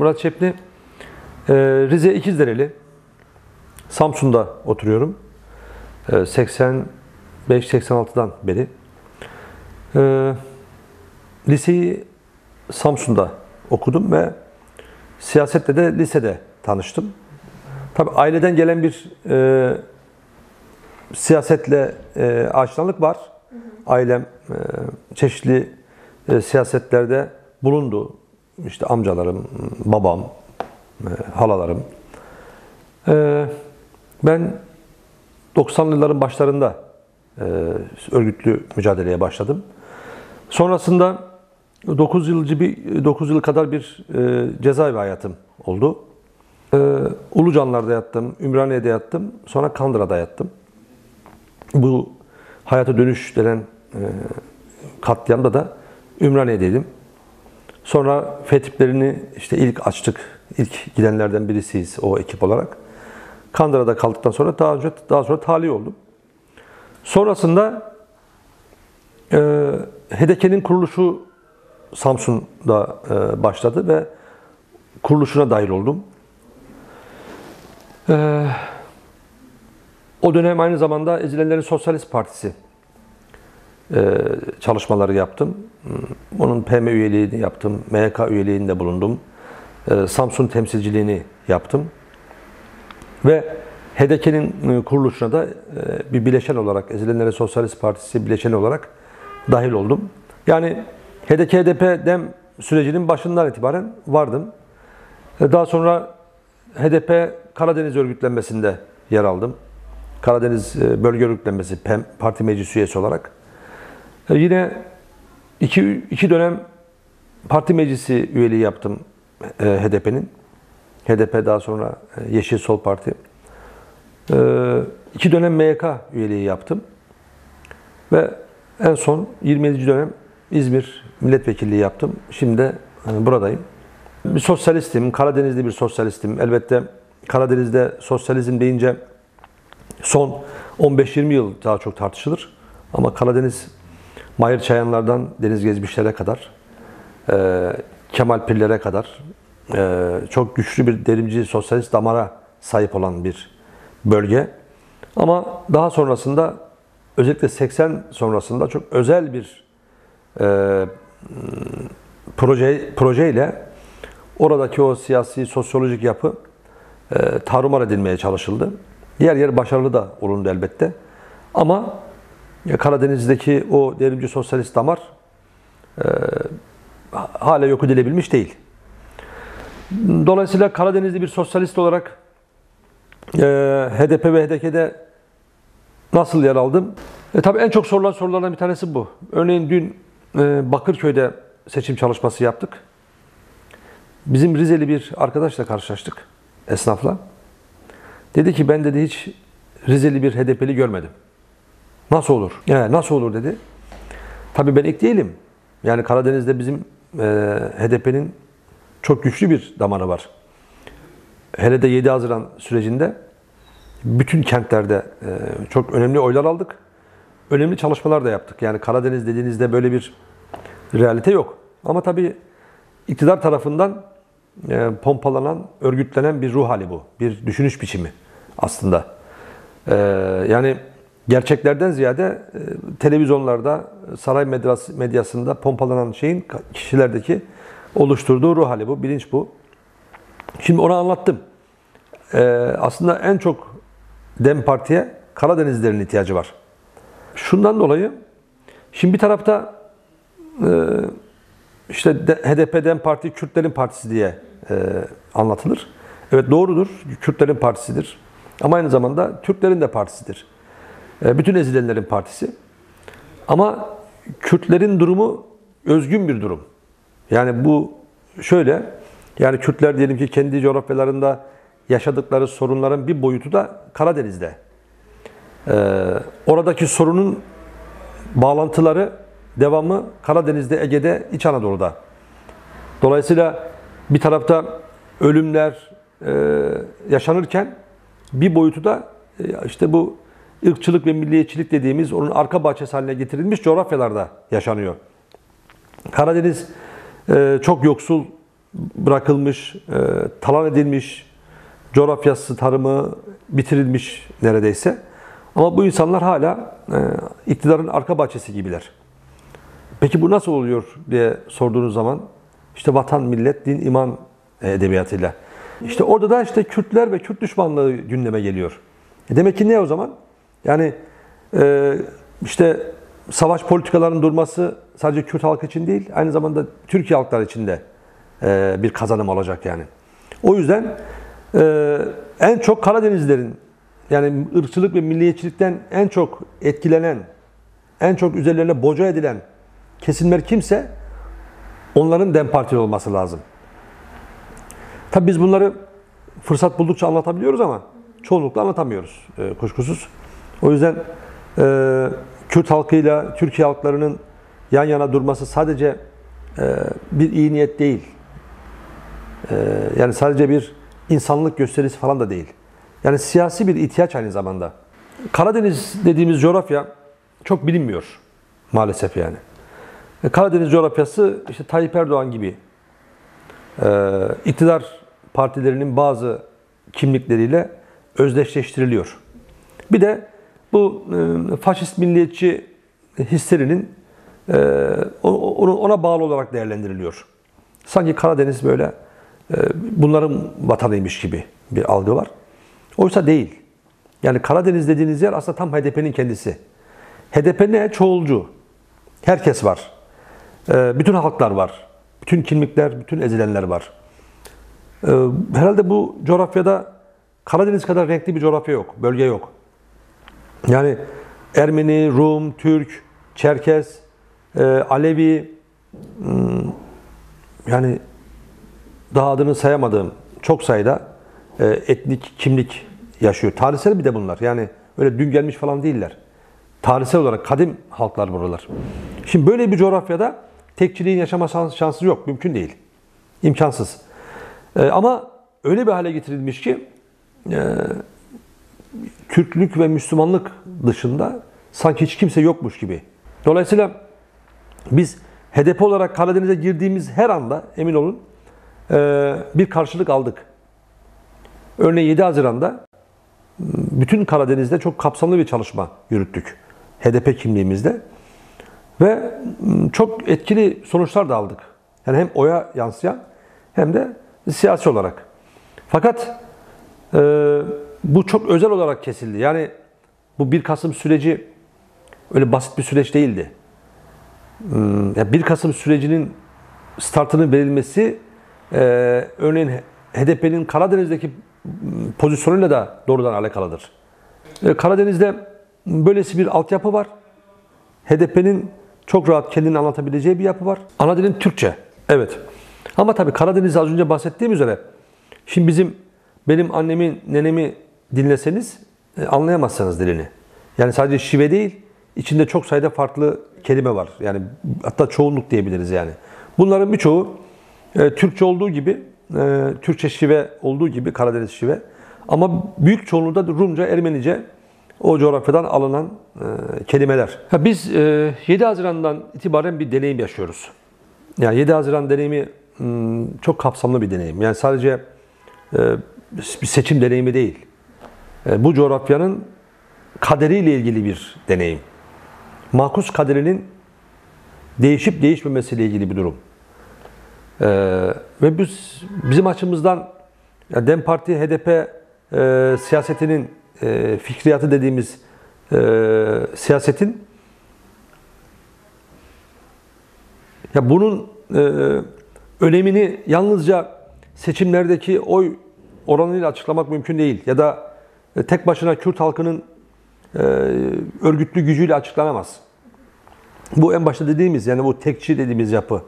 Murat Çepni, e, Rize İkizdereli, Samsun'da oturuyorum. E, 85-86'dan beri. E, liseyi Samsun'da okudum ve siyasetle de lisede tanıştım. Tabii aileden gelen bir e, siyasetle e, aşinalık var. Ailem e, çeşitli e, siyasetlerde bulundu. İşte amcalarım, babam, e, halalarım. E, ben 90'lı yılların başlarında e, örgütlü mücadeleye başladım. Sonrasında 9 yıl gibi 9 yıl kadar bir cezaevi hayatım oldu. Ulucanlar'da yattım, Ümraniye'de yattım, sonra Kandıra'da yattım. Bu hayata dönüş denen katliamda da Ümraniye'deydim. Sonra fetiplerini işte ilk açtık. İlk gidenlerden birisiyiz o ekip olarak. Kandıra'da kaldıktan sonra daha önce daha sonra tali oldum. Sonrasında e, HDK'nin kuruluşu Samsun'da e, başladı ve kuruluşuna dahil oldum. E, o dönem aynı zamanda Ezilenlerin Sosyalist Partisi e, çalışmaları yaptım. Onun PM üyeliğini yaptım, MYK üyeliğinde bulundum. E, Samsun temsilciliğini yaptım. Ve HDK'nin e, kuruluşuna da e, bir bileşen olarak, Ezilenlerin Sosyalist Partisi bileşeni olarak dahil oldum. Yani HDK-HDP dem sürecinin başından itibaren vardım. E, daha sonra HDP Karadeniz örgütlenmesinde yer aldım. Karadeniz Bölge Örgütlenmesi PEM Parti Meclis üyesi olarak. Yine iki, iki dönem parti meclisi üyeliği yaptım HDP'nin. HDP daha sonra Yeşil Sol Parti. İki dönem MYK üyeliği yaptım. Ve en son 27. dönem İzmir milletvekilliği yaptım. Şimdi de buradayım. Bir sosyalistim, Karadenizli bir sosyalistim. Elbette Karadeniz'de sosyalizm deyince son 15-20 yıl daha çok tartışılır. Ama Karadeniz, Mahir Çayanlardan Deniz Gezmişlere kadar, Kemal Pirlere kadar çok güçlü bir derimci sosyalist damara sahip olan bir bölge. Ama daha sonrasında özellikle 80 sonrasında çok özel bir e, proje projeyle oradaki o siyasi sosyolojik yapı e, tarumar edilmeye çalışıldı. Yer yer başarılı da olundu elbette. Ama Karadeniz'deki o derimci sosyalist damar e, hala yok edilebilmiş değil. Dolayısıyla Karadenizli bir sosyalist olarak e, HDP ve HDK'de nasıl yer aldım? E, tabii en çok sorulan sorulardan bir tanesi bu. Örneğin dün e, Bakırköy'de seçim çalışması yaptık. Bizim Rizeli bir arkadaşla karşılaştık, esnafla. Dedi ki ben dedi hiç Rizeli bir HDP'li görmedim. Nasıl olur? Yani nasıl olur dedi. Tabii ben ilk değilim. Yani Karadeniz'de bizim e, HDP'nin çok güçlü bir damarı var. Hele de 7 Haziran sürecinde bütün kentlerde e, çok önemli oylar aldık. Önemli çalışmalar da yaptık. Yani Karadeniz dediğinizde böyle bir realite yok. Ama tabii iktidar tarafından e, pompalanan, örgütlenen bir ruh hali bu. Bir düşünüş biçimi aslında. E, yani gerçeklerden ziyade televizyonlarda, saray medyasında pompalanan şeyin kişilerdeki oluşturduğu ruh hali bu, bilinç bu. Şimdi onu anlattım. aslında en çok Dem Parti'ye Karadenizlerin ihtiyacı var. Şundan dolayı şimdi bir tarafta e, işte HDP Dem Parti Kürtlerin partisi diye e, anlatılır. Evet doğrudur. Kürtlerin partisidir. Ama aynı zamanda Türklerin de partisidir. E, bütün ezilenlerin partisi. Ama Kürtlerin durumu özgün bir durum. Yani bu şöyle, yani Kürtler diyelim ki kendi coğrafyalarında yaşadıkları sorunların bir boyutu da Karadeniz'de. Ee, oradaki sorunun bağlantıları devamı Karadeniz'de, Ege'de, İç Anadolu'da. Dolayısıyla bir tarafta ölümler e, yaşanırken bir boyutu da e, işte bu ırkçılık ve milliyetçilik dediğimiz onun arka bahçesi haline getirilmiş coğrafyalarda yaşanıyor. Karadeniz e, çok yoksul bırakılmış, e, talan edilmiş, coğrafyası, tarımı bitirilmiş neredeyse. Ama bu insanlar hala e, iktidarın arka bahçesi gibiler. Peki bu nasıl oluyor diye sorduğunuz zaman işte vatan, millet, din, iman edebiyatıyla. İşte orada da işte Kürtler ve Kürt düşmanlığı gündeme geliyor. E demek ki ne o zaman? Yani e, işte savaş politikalarının durması sadece Kürt halkı için değil, aynı zamanda Türkiye halkları için de e, bir kazanım olacak yani. O yüzden e, en çok Karadenizlerin yani ırkçılık ve milliyetçilikten en çok etkilenen, en çok üzerlerine boca edilen kesimler kimse onların DEM Partili olması lazım. Tabi biz bunları fırsat buldukça anlatabiliyoruz ama çoğunlukla anlatamıyoruz e, kuşkusuz. O yüzden e, Kürt halkıyla Türkiye halklarının yan yana durması sadece e, bir iyi niyet değil. E, yani sadece bir insanlık gösterisi falan da değil. Yani siyasi bir ihtiyaç aynı zamanda. Karadeniz dediğimiz coğrafya çok bilinmiyor maalesef yani. E, Karadeniz coğrafyası işte Tayyip Erdoğan gibi e, iktidar partilerinin bazı kimlikleriyle özdeşleştiriliyor. Bir de bu e, faşist milliyetçi hislerinin ona bağlı olarak değerlendiriliyor. Sanki Karadeniz böyle bunların vatanıymış gibi bir algı var. Oysa değil. Yani Karadeniz dediğiniz yer aslında tam HDP'nin kendisi. HDP ne? Çoğulcu. Herkes var. Ee, bütün halklar var. Bütün kimlikler, bütün ezilenler var. Ee, herhalde bu coğrafyada Karadeniz kadar renkli bir coğrafya yok, bölge yok. Yani Ermeni, Rum, Türk, Çerkez, e, Alevi, hmm, yani daha adını sayamadığım çok sayıda e, etnik kimlik yaşıyor. Tarihsel bir de bunlar. Yani öyle dün gelmiş falan değiller. Tarihsel olarak kadim halklar buralar. Şimdi böyle bir coğrafyada tekçiliğin yaşama şansı yok. Mümkün değil. İmkansız. E, ama öyle bir hale getirilmiş ki e, Türklük ve Müslümanlık dışında sanki hiç kimse yokmuş gibi. Dolayısıyla biz HDP olarak Karadeniz'e girdiğimiz her anda emin olun e, bir karşılık aldık. Örneğin 7 Haziran'da bütün Karadeniz'de çok kapsamlı bir çalışma yürüttük. HDP kimliğimizde. Ve çok etkili sonuçlar da aldık. Yani hem oya yansıyan hem de siyasi olarak. Fakat e, bu çok özel olarak kesildi. Yani bu 1 Kasım süreci öyle basit bir süreç değildi. Yani 1 Kasım sürecinin startının verilmesi e, örneğin HDP'nin Karadeniz'deki pozisyonuyla da doğrudan alakalıdır. Karadeniz'de böylesi bir altyapı var. HDP'nin çok rahat kendini anlatabileceği bir yapı var. Ana dilin Türkçe. Evet. Ama tabii Karadeniz az önce bahsettiğim üzere şimdi bizim benim annemi, nenemi dinleseniz e, anlayamazsınız dilini. Yani sadece şive değil, içinde çok sayıda farklı kelime var. Yani hatta çoğunluk diyebiliriz yani. Bunların birçoğu e, Türkçe olduğu gibi e, Türkçe şive olduğu gibi Karadeniz şive. Ama büyük çoğunluğunda Rumca, Ermenice o coğrafyadan alınan e, kelimeler. Ha, biz e, 7 Haziran'dan itibaren bir deneyim yaşıyoruz. Yani 7 Haziran deneyimi m, çok kapsamlı bir deneyim. Yani sadece e, bir seçim deneyimi değil. E, bu coğrafyanın kaderiyle ilgili bir deneyim. Makus kaderinin değişip değişmemesiyle ilgili bir durum. Ee, ve biz bizim açımızdan yani Dem Parti HDP e, siyasetinin e, fikriyatı dediğimiz e, siyasetin ya bunun e, önemini yalnızca seçimlerdeki oy oranıyla açıklamak mümkün değil ya da tek başına Kürt halkının e, örgütlü gücüyle açıklanamaz. Bu en başta dediğimiz yani bu tekçi dediğimiz yapı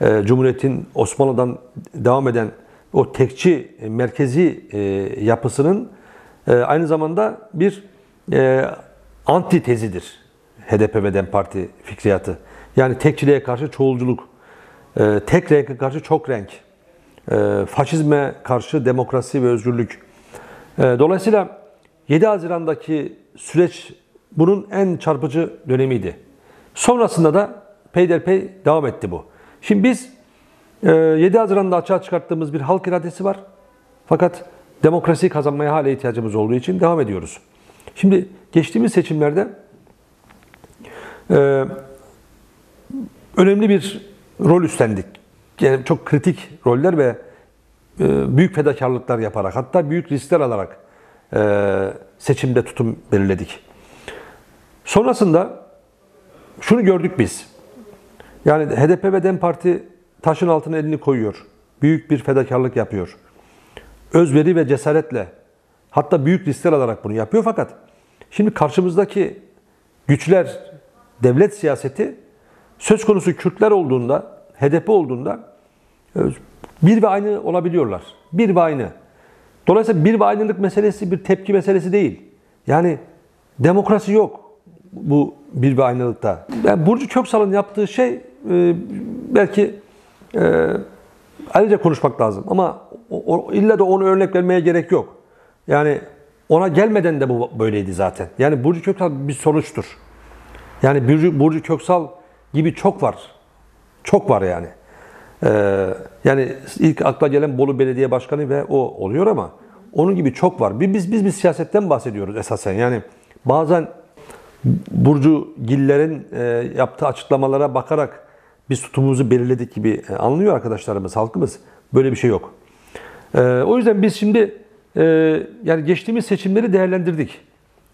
e, Cumhuriyet'in Osmanlı'dan devam eden o tekçi e, merkezi e, yapısının e, aynı zamanda bir e, antitezidir. HDP ve DEM Parti fikriyatı. Yani tekçiliğe karşı çoğulculuk, e, tek renke karşı çok renk, e, faşizme karşı demokrasi ve özgürlük. E, dolayısıyla 7 Haziran'daki süreç bunun en çarpıcı dönemiydi. Sonrasında da peyderpey devam etti bu. Şimdi biz 7 Haziran'da açığa çıkarttığımız bir halk iradesi var. Fakat demokrasiyi kazanmaya hala ihtiyacımız olduğu için devam ediyoruz. Şimdi geçtiğimiz seçimlerde e, önemli bir rol üstlendik. Yani çok kritik roller ve e, büyük fedakarlıklar yaparak hatta büyük riskler alarak e, seçimde tutum belirledik. Sonrasında şunu gördük biz. Yani HDP ve DEM Parti taşın altına elini koyuyor. Büyük bir fedakarlık yapıyor. Özveri ve cesaretle hatta büyük riskler alarak bunu yapıyor fakat şimdi karşımızdaki güçler devlet siyaseti söz konusu Kürtler olduğunda, HDP olduğunda e, bir ve aynı olabiliyorlar. Bir ve aynı. Dolayısıyla bir ve aynılık meselesi bir tepki meselesi değil. Yani demokrasi yok bu bir ve aynılıkta. Yani Burcu Köksal'ın yaptığı şey e, belki e, ayrıca konuşmak lazım ama o, o, illa da onu örnek vermeye gerek yok. Yani ona gelmeden de bu böyleydi zaten. Yani Burcu Köksal bir sonuçtur. Yani Burcu, Burcu Köksal gibi çok var. Çok var yani. Ee, yani ilk akla gelen Bolu Belediye Başkanı ve o oluyor ama onun gibi çok var. Biz biz bir siyasetten bahsediyoruz esasen. Yani bazen Burcu Giller'in e, yaptığı açıklamalara bakarak biz tutumumuzu belirledik gibi e, anlıyor arkadaşlarımız, halkımız. Böyle bir şey yok. E, o yüzden biz şimdi yani geçtiğimiz seçimleri değerlendirdik.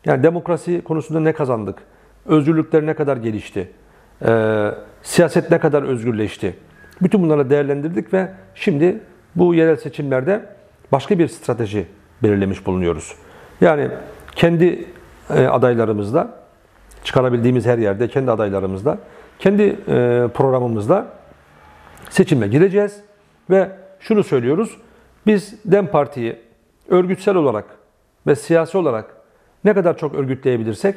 Yani demokrasi konusunda ne kazandık? Özgürlükler ne kadar gelişti? Siyaset ne kadar özgürleşti? Bütün bunları değerlendirdik ve şimdi bu yerel seçimlerde başka bir strateji belirlemiş bulunuyoruz. Yani kendi e, adaylarımızla, çıkarabildiğimiz her yerde kendi adaylarımızla, kendi e, programımızla seçime gireceğiz ve şunu söylüyoruz. Biz DEM Parti'yi örgütsel olarak ve siyasi olarak ne kadar çok örgütleyebilirsek,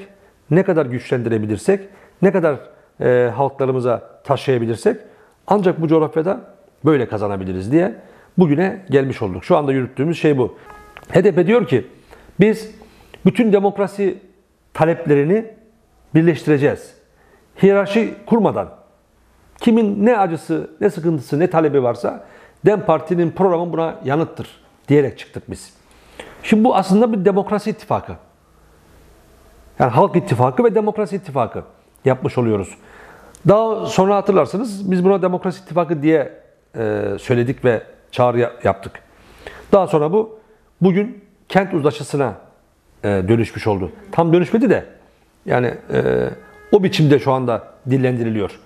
ne kadar güçlendirebilirsek, ne kadar e, halklarımıza taşıyabilirsek ancak bu coğrafyada böyle kazanabiliriz diye bugüne gelmiş olduk. Şu anda yürüttüğümüz şey bu. HDP diyor ki biz bütün demokrasi taleplerini birleştireceğiz. Hiyerarşi kurmadan kimin ne acısı, ne sıkıntısı, ne talebi varsa DEM Parti'nin programı buna yanıttır diyerek çıktık biz. Şimdi bu aslında bir demokrasi ittifakı. Yani Halk İttifakı ve Demokrasi İttifakı yapmış oluyoruz. Daha sonra hatırlarsınız biz buna Demokrasi İttifakı diye e, söyledik ve çağrı yaptık. Daha sonra bu bugün kent uzlaşısına e, dönüşmüş oldu. Tam dönüşmedi de yani e, o biçimde şu anda dillendiriliyor.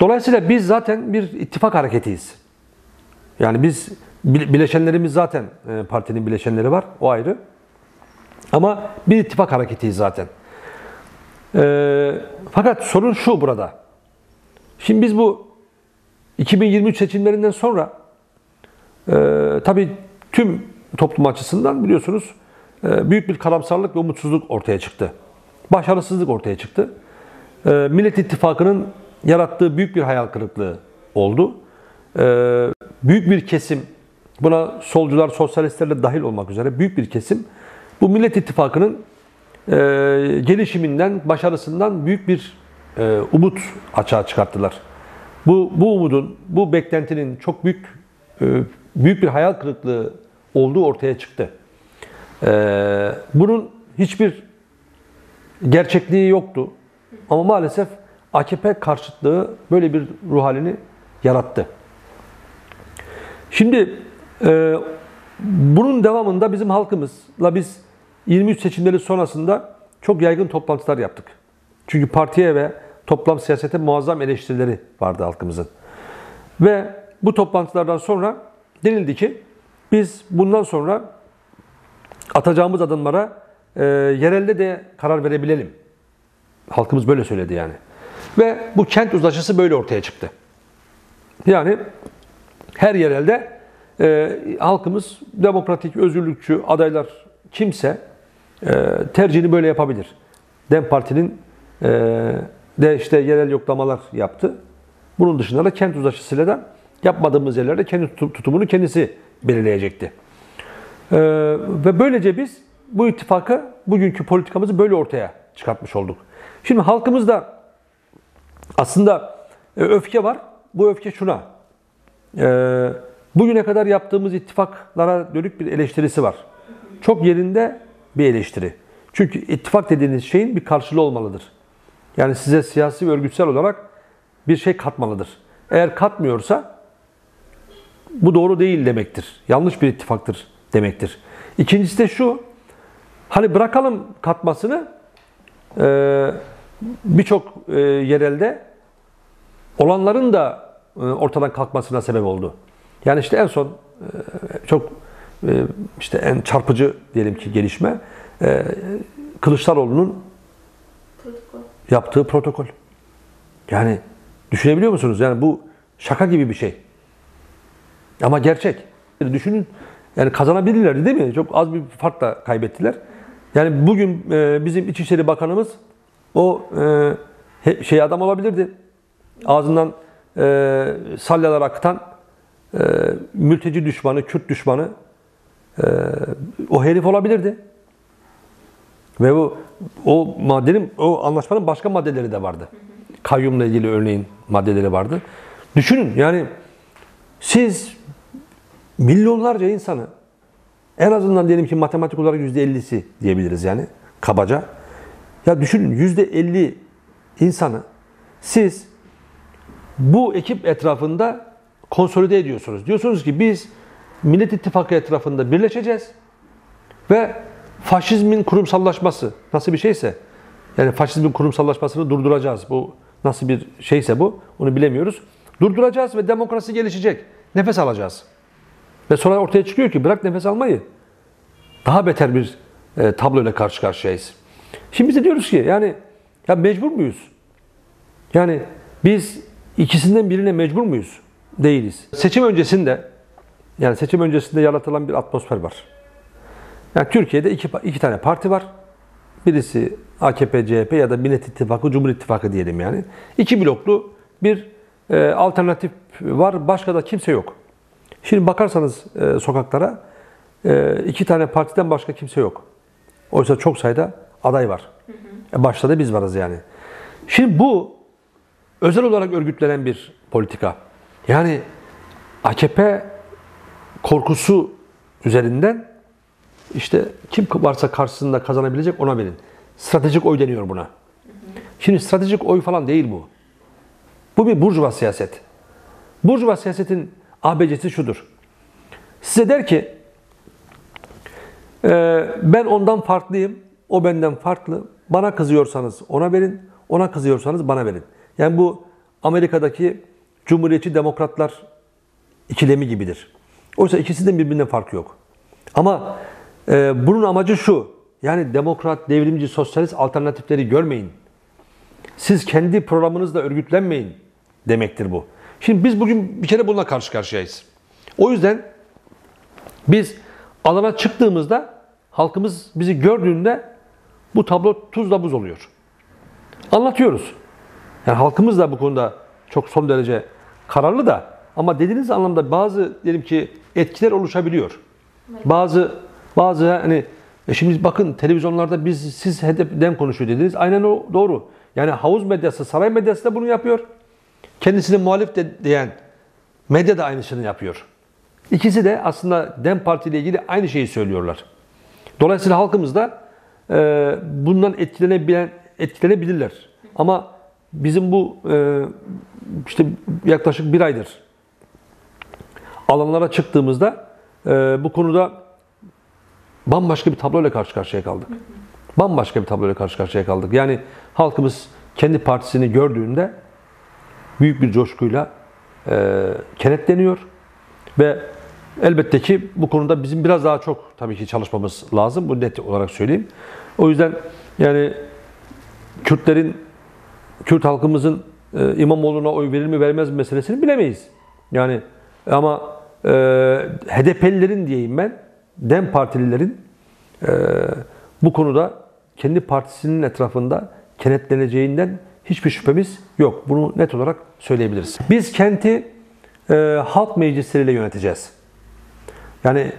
Dolayısıyla biz zaten bir ittifak hareketiyiz. Yani biz bileşenlerimiz zaten e, partinin bileşenleri var. O ayrı. Ama bir ittifak hareketiyiz zaten. E, fakat sorun şu burada. Şimdi biz bu 2023 seçimlerinden sonra e, tabii tüm toplum açısından biliyorsunuz e, büyük bir karamsarlık ve umutsuzluk ortaya çıktı. Başarısızlık ortaya çıktı. E, Millet İttifakı'nın yarattığı büyük bir hayal kırıklığı oldu. E, büyük bir kesim, buna solcular, sosyalistler de dahil olmak üzere büyük bir kesim bu Millet İttifakı'nın e, gelişiminden, başarısından büyük bir e, umut açığa çıkarttılar. Bu, bu umudun, bu beklentinin çok büyük e, büyük bir hayal kırıklığı olduğu ortaya çıktı. E, bunun hiçbir gerçekliği yoktu. Ama maalesef AKP karşıtlığı böyle bir ruh halini yarattı. Şimdi e, bunun devamında bizim halkımızla biz 23 seçimleri sonrasında çok yaygın toplantılar yaptık. Çünkü partiye ve toplam siyasete muazzam eleştirileri vardı halkımızın. Ve bu toplantılardan sonra denildi ki biz bundan sonra atacağımız adımlara e, yerelde de karar verebilelim. Halkımız böyle söyledi yani. Ve bu kent uzlaşısı böyle ortaya çıktı. Yani her yerelde e, halkımız demokratik, özgürlükçü adaylar kimse e, tercihini böyle yapabilir. DEM Parti'nin de işte yerel yoklamalar yaptı. Bunun dışında da kent uzlaşısıyla da yapmadığımız yerlerde kendi tutumunu kendisi belirleyecekti. Ee, ve böylece biz bu ittifakı, bugünkü politikamızı böyle ortaya çıkartmış olduk. Şimdi halkımızda aslında e, öfke var. Bu öfke şuna. e, bugüne kadar yaptığımız ittifaklara dönük bir eleştirisi var. Çok yerinde bir eleştiri. Çünkü ittifak dediğiniz şeyin bir karşılığı olmalıdır. Yani size siyasi ve örgütsel olarak bir şey katmalıdır. Eğer katmıyorsa bu doğru değil demektir. Yanlış bir ittifaktır demektir. İkincisi de şu, hani bırakalım katmasını e, birçok e, yerelde olanların da e, ortadan kalkmasına sebep oldu. Yani işte en son çok işte en çarpıcı diyelim ki gelişme Kılıçdaroğlu'nun. Yaptığı protokol. Yani düşünebiliyor musunuz? Yani bu şaka gibi bir şey. Ama gerçek. Düşünün yani kazanabilirlerdi değil mi? Çok az bir farkla kaybettiler. Yani bugün e, bizim İçişleri Bakanımız o e, şey adam olabilirdi. Ağzından e, salyalar akıtan e, mülteci düşmanı, Kürt düşmanı e, o herif olabilirdi. Ve bu o maddenin, o anlaşmanın başka maddeleri de vardı. Kayyumla ilgili örneğin maddeleri vardı. Düşünün yani siz milyonlarca insanı en azından diyelim ki matematik olarak yüzde ellisi diyebiliriz yani kabaca. Ya düşünün yüzde elli insanı siz bu ekip etrafında konsolide ediyorsunuz. Diyorsunuz ki biz Millet İttifakı etrafında birleşeceğiz ve faşizmin kurumsallaşması nasıl bir şeyse yani faşizmin kurumsallaşmasını durduracağız. Bu nasıl bir şeyse bu onu bilemiyoruz. Durduracağız ve demokrasi gelişecek. Nefes alacağız. Ve sonra ortaya çıkıyor ki bırak nefes almayı. Daha beter bir e, tabloyla karşı karşıyayız. Şimdi biz de diyoruz ki yani ya mecbur muyuz? Yani biz ikisinden birine mecbur muyuz? Değiliz. Seçim öncesinde yani seçim öncesinde yaratılan bir atmosfer var. Yani Türkiye'de iki, iki tane parti var. Birisi AKP, CHP ya da Millet İttifakı, Cumhur İttifakı diyelim yani. İki bloklu bir e, alternatif var. Başka da kimse yok. Şimdi bakarsanız e, sokaklara e, iki tane partiden başka kimse yok. Oysa çok sayıda aday var. E, başta da biz varız yani. Şimdi bu özel olarak örgütlenen bir politika. Yani AKP korkusu üzerinden işte kim varsa karşısında kazanabilecek ona verin. Stratejik oy deniyor buna. Şimdi stratejik oy falan değil bu. Bu bir burjuva siyaset. Burjuva siyasetin ABC'si şudur. Size der ki "Ee, ben ondan farklıyım, o benden farklı. Bana kızıyorsanız ona verin, ona kızıyorsanız bana verin. Yani bu Amerika'daki Cumhuriyetçi Demokratlar ikilemi gibidir. Oysa ikisinin birbirinden farkı yok. Ama e, bunun amacı şu. Yani demokrat, devrimci, sosyalist alternatifleri görmeyin. Siz kendi programınızla örgütlenmeyin demektir bu. Şimdi biz bugün bir kere bununla karşı karşıyayız. O yüzden biz alana çıktığımızda halkımız bizi gördüğünde bu tablo tuzla buz oluyor. Anlatıyoruz. Yani halkımız da bu konuda çok son derece kararlı da ama dediğiniz anlamda bazı diyelim ki etkiler oluşabiliyor. Bazı bazı hani e şimdi bakın televizyonlarda biz siz HDP'den konuşuyor dediniz. Aynen o doğru. Yani havuz medyası, saray medyası da bunu yapıyor. Kendisini muhalif de diyen medya da aynısını yapıyor. İkisi de aslında DEM Parti ile ilgili aynı şeyi söylüyorlar. Dolayısıyla halkımız da e, bundan etkilenebilen, etkilenebilirler. Ama bizim bu e, işte yaklaşık bir aydır alanlara çıktığımızda e, bu konuda bambaşka bir tabloyla karşı karşıya kaldık. Bambaşka bir tabloyla karşı karşıya kaldık. Yani halkımız kendi partisini gördüğünde büyük bir coşkuyla e, kenetleniyor ve elbette ki bu konuda bizim biraz daha çok tabii ki çalışmamız lazım. Bu net olarak söyleyeyim. O yüzden yani Kürtlerin, Kürt halkımızın e, İmamoğlu'na oy verir mi vermez mi meselesini bilemeyiz. Yani ama e, HDP'lilerin diyeyim ben, DEM partililerin e, bu konuda kendi partisinin etrafında kenetleneceğinden hiçbir şüphemiz yok. Bunu net olarak söyleyebiliriz. Biz kenti e, halk meclisleriyle yöneteceğiz. Yani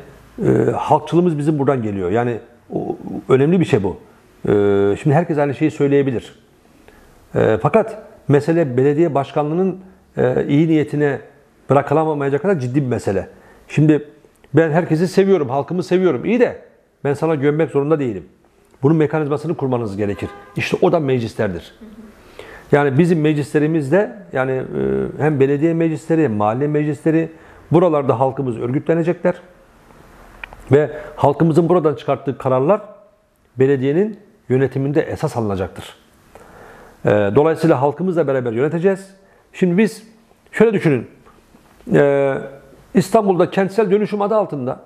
e, halkçılığımız bizim buradan geliyor. Yani o, önemli bir şey bu. E, şimdi herkes aynı şeyi söyleyebilir. E, fakat mesele belediye başkanlığının e, iyi niyetine bırakılamayacak kadar ciddi bir mesele. Şimdi ben herkesi seviyorum, halkımı seviyorum. İyi de ben sana güvenmek zorunda değilim. Bunun mekanizmasını kurmanız gerekir. İşte o da meclislerdir. Yani bizim meclislerimizde yani e, hem belediye meclisleri hem mahalle meclisleri buralarda halkımız örgütlenecekler. Ve halkımızın buradan çıkarttığı kararlar belediyenin yönetiminde esas alınacaktır. E, dolayısıyla halkımızla beraber yöneteceğiz. Şimdi biz şöyle düşünün. İstanbul'da kentsel dönüşüm adı altında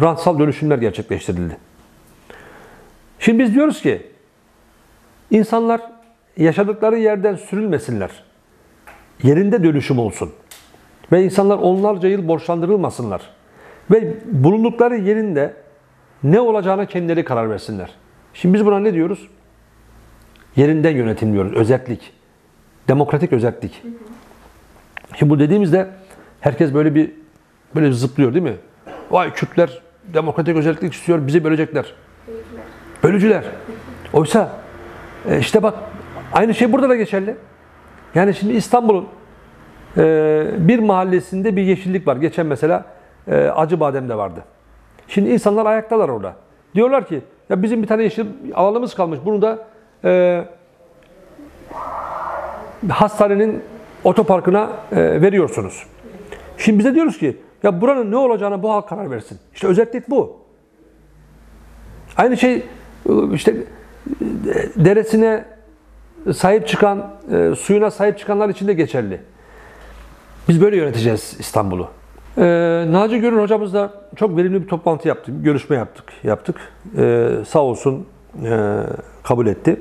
rantsal dönüşümler gerçekleştirildi. Şimdi biz diyoruz ki insanlar yaşadıkları yerden sürülmesinler. Yerinde dönüşüm olsun. Ve insanlar onlarca yıl borçlandırılmasınlar. Ve bulundukları yerinde ne olacağına kendileri karar versinler. Şimdi biz buna ne diyoruz? Yerinden yönetim diyoruz. Özellik. Demokratik özellik. Şimdi bu dediğimizde herkes böyle bir böyle bir zıplıyor değil mi? Vay Kürtler demokratik özellik istiyor, bizi bölecekler. Bölücüler. Oysa e, işte bak aynı şey burada da geçerli. Yani şimdi İstanbul'un e, bir mahallesinde bir yeşillik var. Geçen mesela e, Acıbadem'de vardı. Şimdi insanlar ayaktalar orada. Diyorlar ki ya bizim bir tane yeşil alanımız kalmış. Bunu da e, hastanenin otoparkına e, veriyorsunuz. Şimdi bize diyoruz ki ya buranın ne olacağına bu halk karar versin. İşte özetlik bu. Aynı şey işte deresine sahip çıkan, e, suyuna sahip çıkanlar için de geçerli. Biz böyle yöneteceğiz İstanbul'u. Ee, Naci Görün hocamızla çok verimli bir toplantı yaptık, görüşme yaptık. yaptık. Ee, sağ olsun e, kabul etti.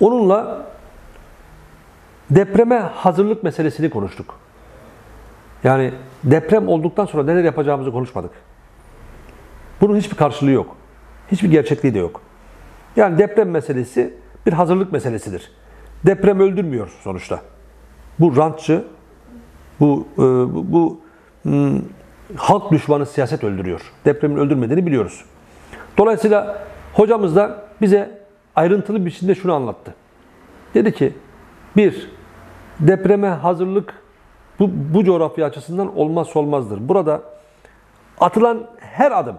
Onunla depreme hazırlık meselesini konuştuk. Yani deprem olduktan sonra neler yapacağımızı konuşmadık. Bunun hiçbir karşılığı yok. Hiçbir gerçekliği de yok. Yani deprem meselesi bir hazırlık meselesidir. Deprem öldürmüyor sonuçta. Bu rantçı, bu e, bu, bu hmm, halk düşmanı siyaset öldürüyor. Depremin öldürmediğini biliyoruz. Dolayısıyla hocamız da bize ayrıntılı bir biçimde şunu anlattı. Dedi ki, bir, depreme hazırlık bu, bu coğrafya açısından olmazsa olmazdır. Burada atılan her adım,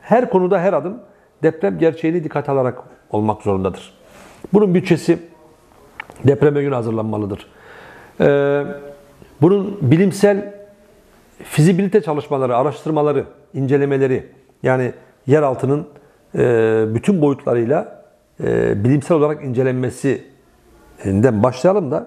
her konuda her adım deprem gerçeğini dikkat alarak olmak zorundadır. Bunun bütçesi depreme göre hazırlanmalıdır. Ee, bunun bilimsel fizibilite çalışmaları, araştırmaları, incelemeleri yani yeraltının e, bütün boyutlarıyla e, bilimsel olarak incelenmesinden başlayalım da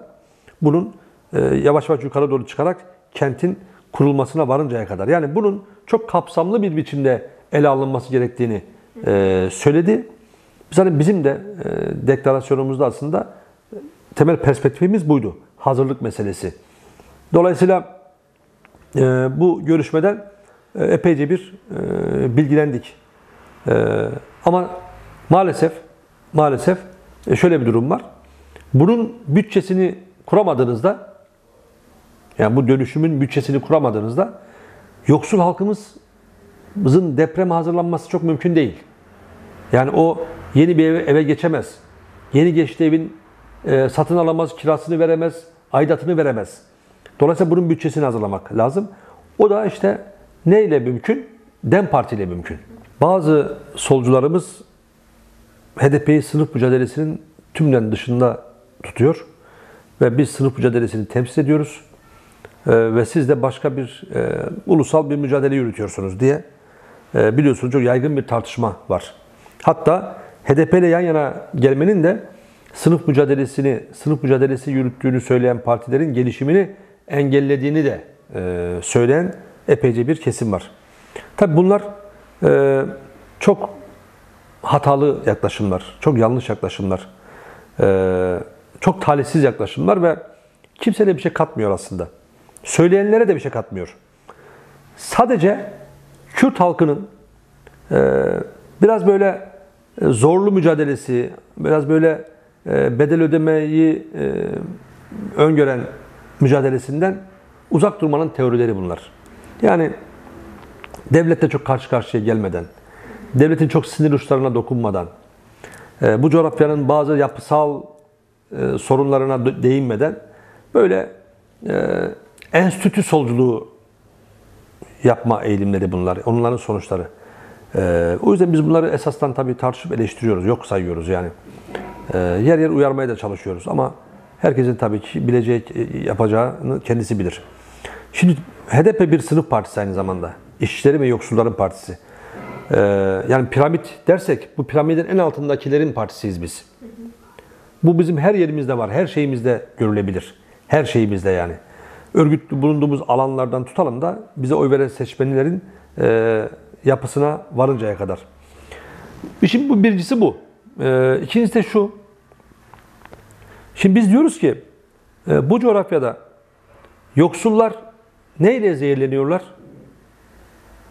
bunun yavaş yavaş yukarı doğru çıkarak kentin kurulmasına varıncaya kadar. Yani bunun çok kapsamlı bir biçimde ele alınması gerektiğini e, söyledi. Zaten bizim de e, deklarasyonumuzda aslında temel perspektifimiz buydu. Hazırlık meselesi. Dolayısıyla bu görüşmeden epeyce bir bilgilendik. Ama maalesef maalesef şöyle bir durum var. Bunun bütçesini kuramadığınızda yani bu dönüşümün bütçesini kuramadığınızda yoksul halkımızın deprem hazırlanması çok mümkün değil. Yani o yeni bir eve, eve geçemez. Yeni geçtiği evin e, satın alamaz, kirasını veremez, aidatını veremez. Dolayısıyla bunun bütçesini hazırlamak lazım. O da işte neyle mümkün? Dem Parti ile mümkün. Bazı solcularımız HDP'yi sınıf mücadelesinin tümden dışında tutuyor ve biz sınıf mücadelesini temsil ediyoruz. Ee, ve siz de başka bir e, ulusal bir mücadele yürütüyorsunuz diye e, biliyorsunuz çok yaygın bir tartışma var. Hatta HDP ile yan yana gelmenin de sınıf mücadelesini, sınıf mücadelesi yürüttüğünü söyleyen partilerin gelişimini engellediğini de e, söyleyen epeyce bir kesim var. Tabi bunlar e, çok hatalı yaklaşımlar, çok yanlış yaklaşımlar, e, çok talihsiz yaklaşımlar ve kimse de bir şey katmıyor aslında. Söyleyenlere de bir şey katmıyor. Sadece Kürt halkının e, biraz böyle e, zorlu mücadelesi, biraz böyle e, bedel ödemeyi öngören mücadelesinden uzak durmanın teorileri bunlar. Yani devlette çok karşı karşıya gelmeden, devletin çok sinir uçlarına dokunmadan, bu coğrafyanın bazı yapısal sorunlarına değinmeden böyle enstitü solculuğu yapma eğilimleri bunlar. Onların sonuçları. E, o yüzden biz bunları esasdan tabii tartışıp eleştiriyoruz. Yok sayıyoruz yani. E, yer yer uyarmaya da çalışıyoruz ama herkesin tabii ki bileceği, e, yapacağını kendisi bilir. Şimdi HDP bir sınıf partisi aynı zamanda. İşçilerin ve yoksulların partisi. Ee, yani piramit dersek bu piramidin en altındakilerin partisiyiz biz. Bu bizim her yerimizde var. Her şeyimizde görülebilir. Her şeyimizde yani. Örgütlü bulunduğumuz alanlardan tutalım da bize oy veren seçmenlerin e, yapısına varıncaya kadar. Şimdi bu birincisi bu. E, ikincisi de şu. Şimdi biz diyoruz ki e, bu coğrafyada yoksullar neyle zehirleniyorlar?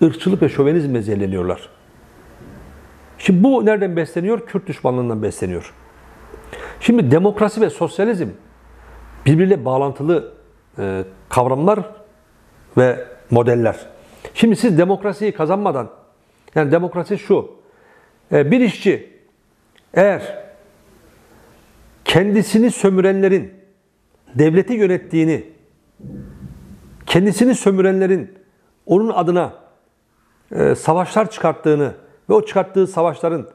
ırkçılık ve şövenizmle zehirleniyorlar. Şimdi bu nereden besleniyor? Kürt düşmanlığından besleniyor. Şimdi demokrasi ve sosyalizm birbiriyle bağlantılı e, kavramlar ve modeller. Şimdi siz demokrasiyi kazanmadan, yani demokrasi şu, e, bir işçi eğer kendisini sömürenlerin devleti yönettiğini, kendisini sömürenlerin onun adına e, savaşlar çıkarttığını ve o çıkarttığı savaşların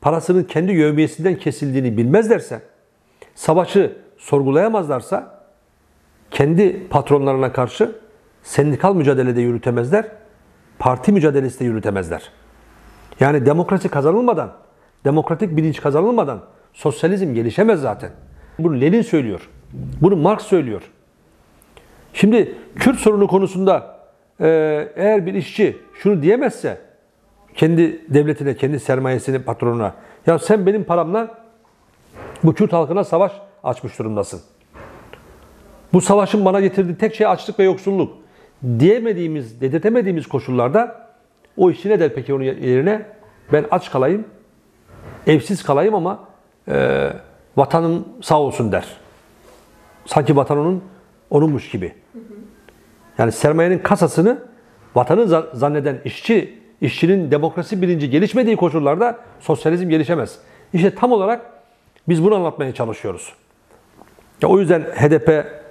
parasının kendi yövmiyesinden kesildiğini bilmezlerse, savaşı sorgulayamazlarsa kendi patronlarına karşı sendikal mücadelede yürütemezler, parti mücadelesi de yürütemezler. Yani demokrasi kazanılmadan, demokratik bilinç kazanılmadan sosyalizm gelişemez zaten. Bunu Lenin söylüyor. Bunu Marx söylüyor. Şimdi Kürt sorunu konusunda e, eğer bir işçi şunu diyemezse kendi devletine, kendi sermayesini patronuna ya sen benim paramla bu Kürt halkına savaş açmış durumdasın. Bu savaşın bana getirdiği tek şey açlık ve yoksulluk. Diyemediğimiz, dedirtemediğimiz koşullarda o işçi ne der peki onun yerine? Ben aç kalayım, evsiz kalayım ama e, vatanım sağ olsun der. Sanki vatan onun, onunmuş gibi. Yani sermayenin kasasını vatanı zanneden işçi, işçinin demokrasi bilinci gelişmediği koşullarda sosyalizm gelişemez. İşte tam olarak biz bunu anlatmaya çalışıyoruz. Ya o yüzden HDP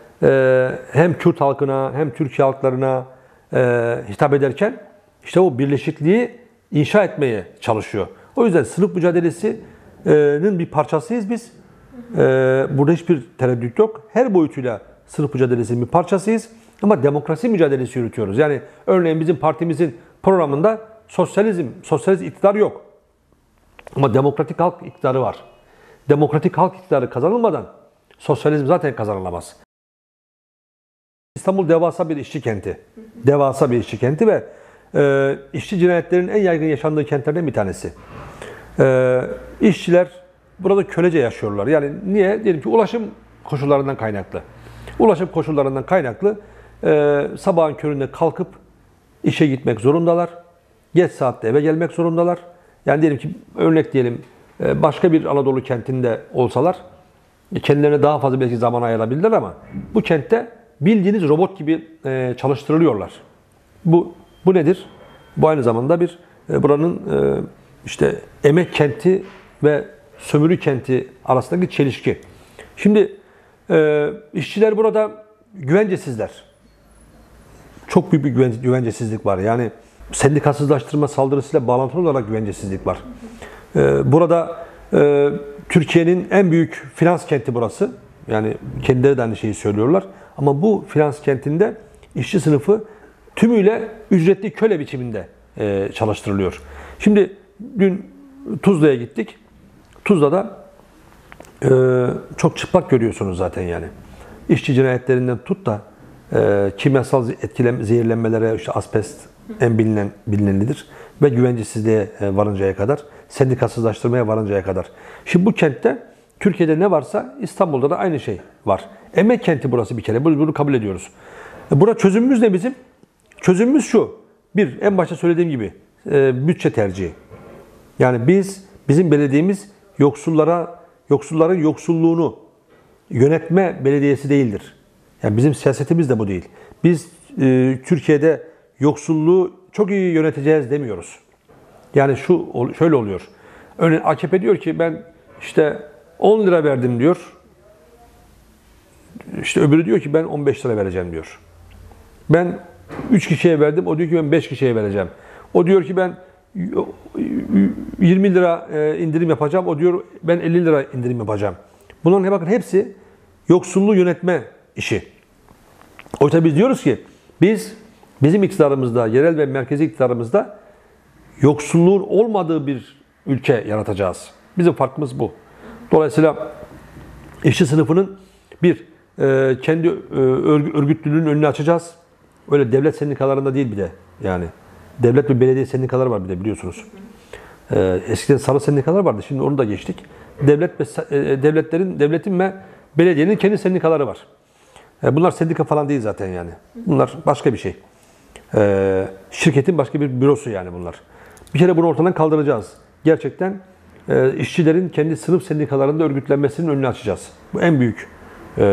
hem Kürt halkına hem Türkiye halklarına e, hitap ederken işte o birleşikliği inşa etmeye çalışıyor. O yüzden sınıf mücadelesinin bir parçasıyız biz. E, burada hiçbir tereddüt yok. Her boyutuyla sınıf mücadelesinin bir parçasıyız. Ama demokrasi mücadelesi yürütüyoruz. Yani örneğin bizim partimizin programında sosyalizm, sosyalist iktidar yok. Ama demokratik halk iktidarı var. Demokratik halk iktidarı kazanılmadan sosyalizm zaten kazanılamaz. İstanbul devasa bir işçi kenti. Devasa bir işçi kenti ve e, işçi cinayetlerinin en yaygın yaşandığı kentlerden bir tanesi. E, işçiler burada kölece yaşıyorlar. Yani niye? Diyelim ki ulaşım koşullarından kaynaklı. Ulaşım koşullarından kaynaklı e, sabahın köründe kalkıp işe gitmek zorundalar. Geç saatte eve gelmek zorundalar. Yani diyelim ki örnek diyelim e, başka bir Anadolu kentinde olsalar e, kendilerine daha fazla belki zaman ayırabilirler ama bu kentte bildiğiniz robot gibi e, çalıştırılıyorlar. Bu bu nedir? Bu aynı zamanda bir e, buranın e, işte emek kenti ve sömürü kenti arasındaki çelişki. Şimdi e, işçiler burada güvencesizler çok büyük bir güven, güvencesizlik var. Yani sendikasızlaştırma saldırısıyla bağlantılı olarak güvencesizlik var. Ee, burada e, Türkiye'nin en büyük finans kenti burası. Yani kendileri de aynı şeyi söylüyorlar. Ama bu finans kentinde işçi sınıfı tümüyle ücretli köle biçiminde e, çalıştırılıyor. Şimdi dün Tuzla'ya gittik. Tuzla'da e, çok çıplak görüyorsunuz zaten yani. İşçi cinayetlerinden tut da e, kimyasal etkilem, zehirlenmelere işte asbest en bilinen bilinenidir ve güvencesizliğe varıncaya kadar, sendikasızlaştırmaya varıncaya kadar. Şimdi bu kentte Türkiye'de ne varsa İstanbul'da da aynı şey var. Emek kenti burası bir kere. Bunu kabul ediyoruz. E, burada çözümümüz ne bizim? Çözümümüz şu. Bir, en başta söylediğim gibi e, bütçe tercihi. Yani biz, bizim belediyemiz yoksullara, yoksulların yoksulluğunu yönetme belediyesi değildir. Yani bizim siyasetimiz de bu değil. Biz e, Türkiye'de yoksulluğu çok iyi yöneteceğiz demiyoruz. Yani şu şöyle oluyor. Örneğin AKP diyor ki ben işte 10 lira verdim diyor. işte öbürü diyor ki ben 15 lira vereceğim diyor. Ben 3 kişiye verdim. O diyor ki ben 5 kişiye vereceğim. O diyor ki ben 20 lira e, indirim yapacağım. O diyor ben 50 lira indirim yapacağım. Bunların bakın hepsi yoksulluğu yönetme işi. Oysa biz diyoruz ki biz bizim iktidarımızda, yerel ve merkezi iktidarımızda yoksulluğun olmadığı bir ülke yaratacağız. Bizim farkımız bu. Dolayısıyla işçi sınıfının bir e, kendi e, örgü- örgütlülüğünün önünü açacağız. Öyle devlet sendikalarında değil bir de yani. Devlet ve belediye sendikaları var bir de biliyorsunuz. E, eskiden sarı sendikalar vardı. Şimdi onu da geçtik. Devlet ve e, devletlerin, devletin ve belediyenin kendi sendikaları var. Bunlar sendika falan değil zaten yani. Bunlar başka bir şey. Şirketin başka bir bürosu yani bunlar. Bir kere bunu ortadan kaldıracağız. Gerçekten e, işçilerin kendi sınıf sendikalarında örgütlenmesinin önünü açacağız. Bu en büyük e,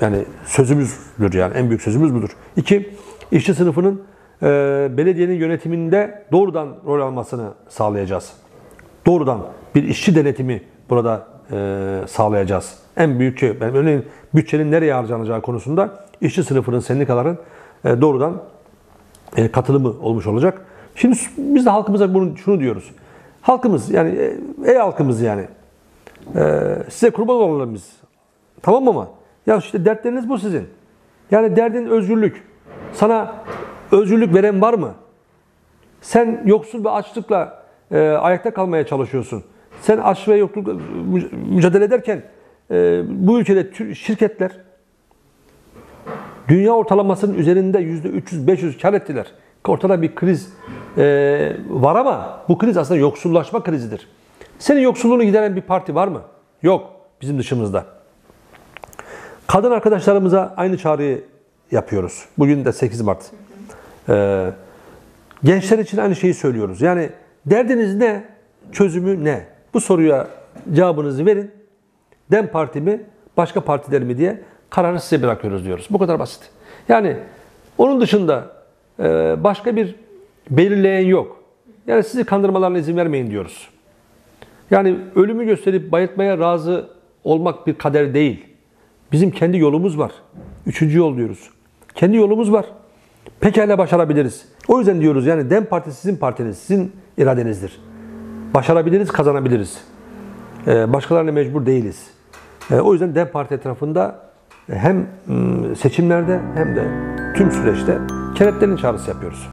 yani sözümüzdür yani en büyük sözümüz budur. İki, işçi sınıfının e, belediyenin yönetiminde doğrudan rol almasını sağlayacağız. Doğrudan bir işçi denetimi burada e, sağlayacağız. En büyük şey, ben örneğin bütçenin nereye harcanacağı konusunda işçi sınıfının, sendikaların doğrudan katılımı olmuş olacak. Şimdi biz de halkımıza bunu şunu diyoruz. Halkımız yani e, ey halkımız yani e, size kurban olalım biz. Tamam ama? Ya işte dertleriniz bu sizin. Yani derdin özgürlük. Sana özgürlük veren var mı? Sen yoksul ve açlıkla e, ayakta kalmaya çalışıyorsun. Sen aç ve yoklukla mü- mücadele ederken e, bu ülkede şirketler dünya ortalamasının üzerinde yüzde 300-500 kar ettiler. Ortada bir kriz e, var ama bu kriz aslında yoksullaşma krizidir. Senin yoksulluğunu gideren bir parti var mı? Yok bizim dışımızda. Kadın arkadaşlarımıza aynı çağrıyı yapıyoruz. Bugün de 8 Mart. Ee, gençler için aynı şeyi söylüyoruz. Yani derdiniz ne? Çözümü ne? Bu soruya cevabınızı verin. Dem Parti mi, başka partiler mi diye kararı size bırakıyoruz diyoruz. Bu kadar basit. Yani onun dışında e, başka bir belirleyen yok. Yani sizi kandırmalarına izin vermeyin diyoruz. Yani ölümü gösterip bayıltmaya razı olmak bir kader değil. Bizim kendi yolumuz var. Üçüncü yol diyoruz. Kendi yolumuz var. Pekala başarabiliriz. O yüzden diyoruz yani DEM Parti sizin partiniz, sizin iradenizdir. Başarabiliriz, kazanabiliriz. Ee, başkalarına mecbur değiliz. Ee, o yüzden DEM Parti etrafında hem ım, seçimlerde hem de tüm süreçte kenetlerin çağrısı yapıyoruz.